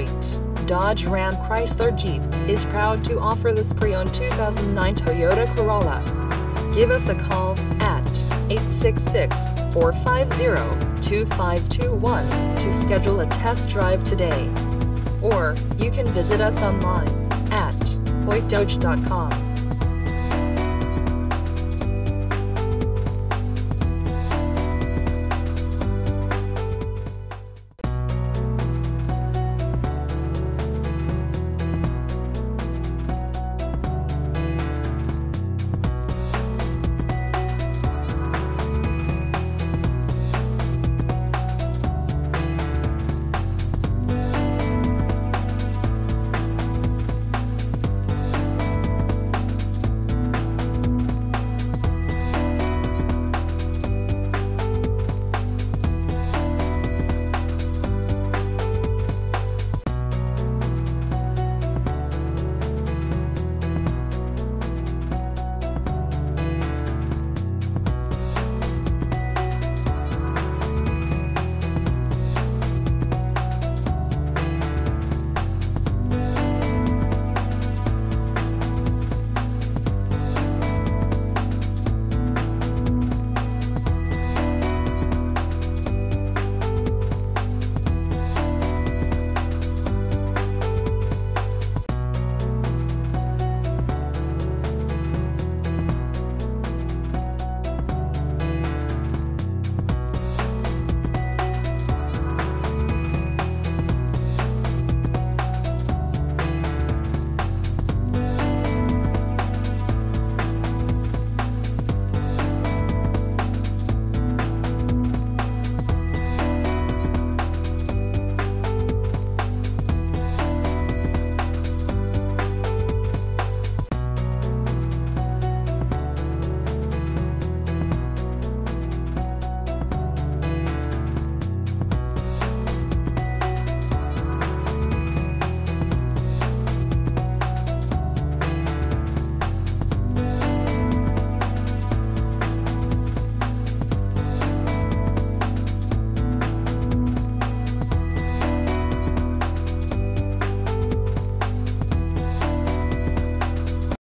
Detroit. Dodge Ram Chrysler Jeep, is proud to offer this pre-owned 2009 Toyota Corolla. Give us a call at 866-450-2521 to schedule a test drive today. Or you can visit us online at hoytedodge.com.